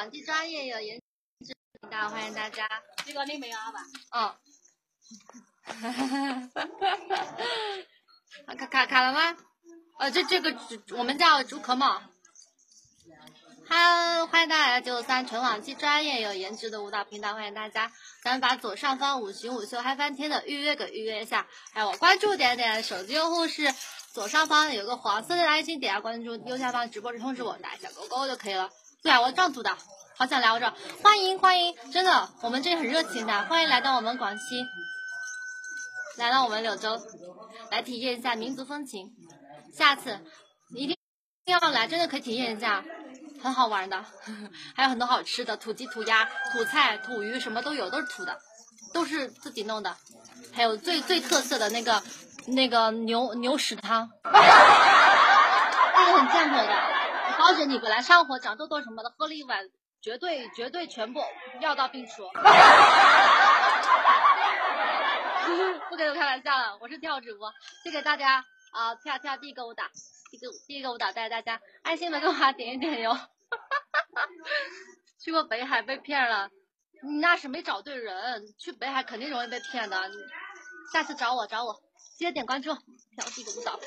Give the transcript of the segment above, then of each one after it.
网既专业有颜值频道，欢迎大家。这个你没有好吧？嗯。卡卡卡了吗？呃，这这个我们叫竹壳帽。哈喽，欢迎大家来九三全网既专业有颜值的舞蹈频道，欢迎大家。咱们把左上方五行五秀嗨翻天的预约给预约一下，还有关注点点。手机用户是左上方有个黄色的爱心，点下关注，右下方直播时通知我，打小勾勾就可以了。对啊，我这样读的，好想聊这。欢迎欢迎，真的，我们这里很热情的，欢迎来到我们广西，来到我们柳州，来体验一下民族风情。下次一定一定要来，真的可以体验一下。很好玩的，还有很多好吃的，土鸡、土鸭、土菜、土鱼，什么都有，都是土的，都是自己弄的。还有最最特色的那个那个牛牛屎汤，那个很健口的。我保准你本来上火、长痘痘什么的，喝了一碗，绝对绝对全部药到病除。不跟我开玩笑了，我是跳主播，谢谢大家啊！跳跳第一个舞蹈。第一个第一个舞蹈带大家，爱心们给我点一点哟。去过北海被骗了，你那是没找对人。去北海肯定容易被骗的，下次找我找我，记得点关注，跳第一个舞蹈。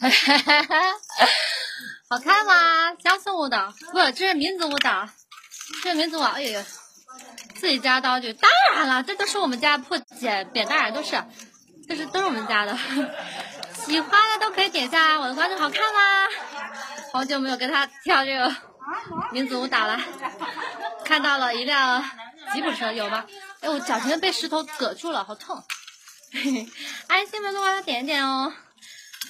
好看吗？乡村舞蹈不，这是民族舞蹈，这是民族舞。哎呦，自己家道具，当然了，这都是我们家破剪扁担儿，都是，这是都是我们家的。喜欢的都可以点下我的关注，好看吗？好久没有跟他跳这个民族舞蹈了，看到了一辆吉普车，有吗？哎，我脚前被石头硌住了，好痛。爱心们都帮他点一点哦。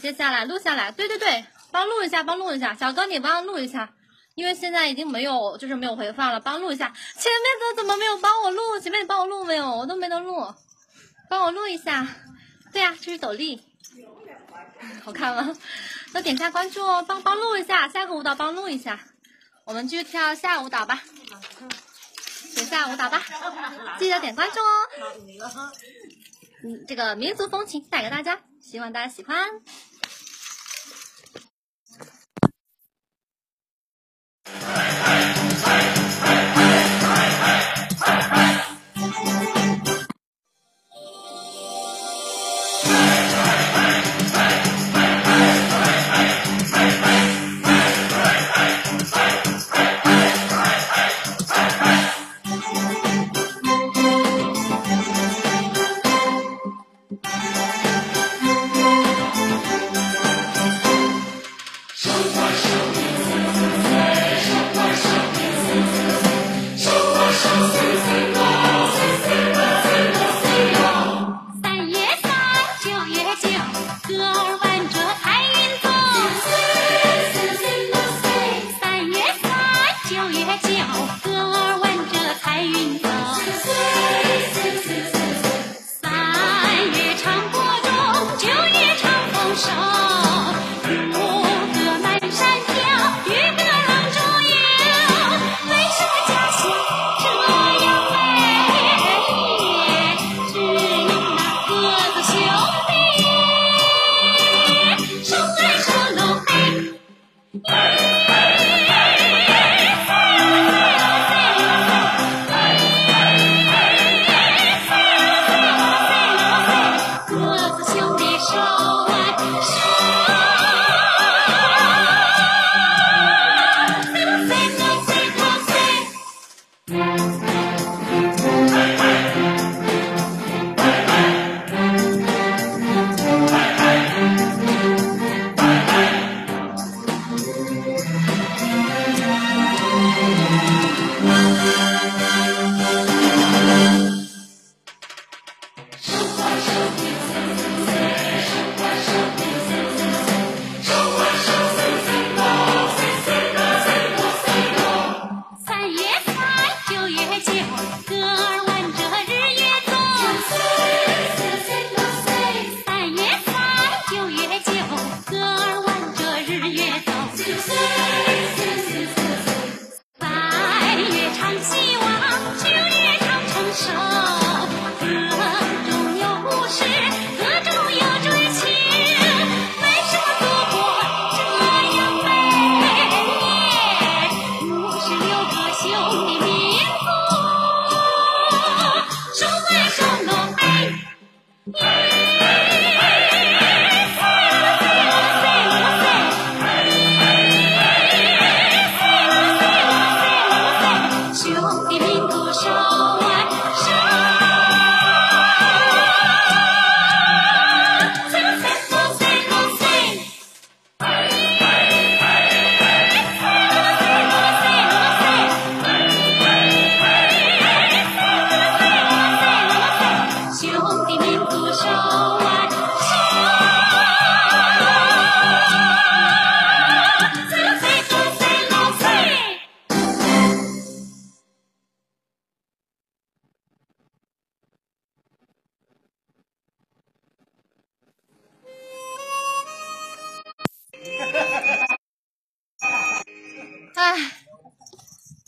接下来录下来，对对对，帮录一下，帮录一下，小哥你帮录一下，因为现在已经没有，就是没有回放了，帮录一下。前面的怎么没有帮我录？前面你帮我录没有？我都没得录，帮我录一下。对呀，这是斗笠，好看吗？那点下关注哦，帮帮录一下，下个舞蹈帮录一下。我们继续跳下舞蹈吧，点下舞蹈吧，记得点关注哦。嗯，这个民族风情带给大家，希望大家喜欢。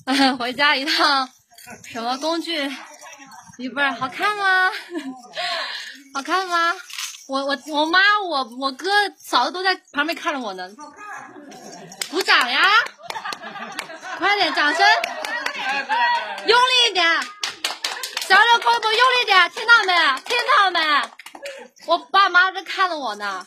回家一趟，什么工具？鱼不好看吗？好看吗？我我我妈我我哥嫂子都在旁边看着我呢。鼓掌呀！快点，掌声！用力一点！小六口不用力点，听到没？听到没？我爸妈在看着我呢。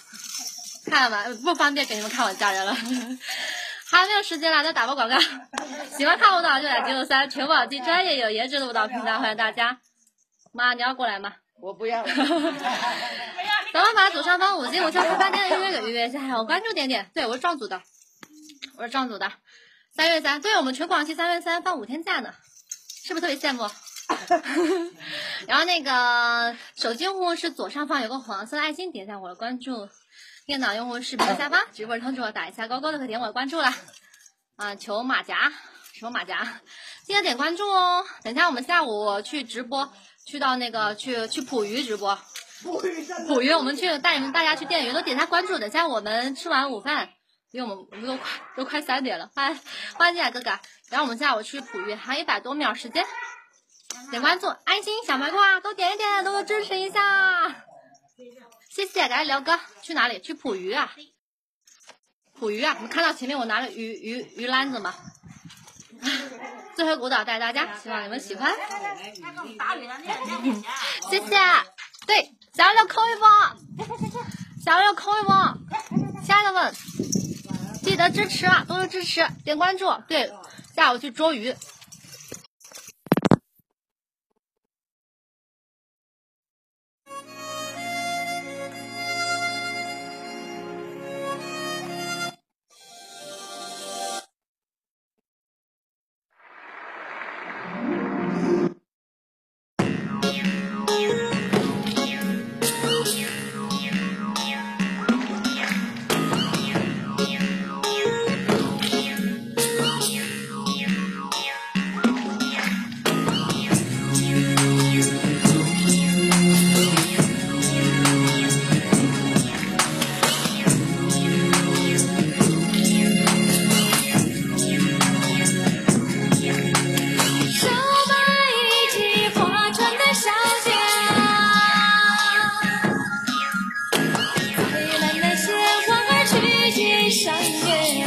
看了吗？不方便给你们看我家人了，还没有时间了，再打波广告。喜欢看舞蹈就来九九三全网最专业有颜值的舞蹈频道，欢迎大家。妈，你要过来吗？我不要。咱们把左上方五星五秀开饭店的预约给预约一下，我关注点点。对，我是壮族的，我是壮族的。三月三，对我们全广西三月三放五天假呢，是不是特别羡慕？然后那个手机用户是左上方有个黄色的爱心，点一下我的关注。电脑用户视频下方直播通知我打一下勾勾的，可点我关注了。啊，求马甲，求马甲，记得点关注哦。等一下我们下午去直播，去到那个去去捕鱼直播。捕鱼，我们去带你们大家去电影院，都点下关注。等下我们吃完午饭，因为我们我们都快都快三点了，欢欢迎进来哥哥。然后我们下午去捕鱼，还有一百多秒时间。点关注，爱心小玫瑰啊，都点一点，多多支持一下，谢谢。来聊哥，去哪里？去捕鱼啊？捕鱼啊？你们看到前面我拿了鱼鱼鱼篮子吗？最后舞蹈带大家，希望你们喜欢。谢谢。对，小六扣一波，小六扣一波，亲爱的们，记得支持啊，多多支持，点关注。对，下午去捉鱼。shining.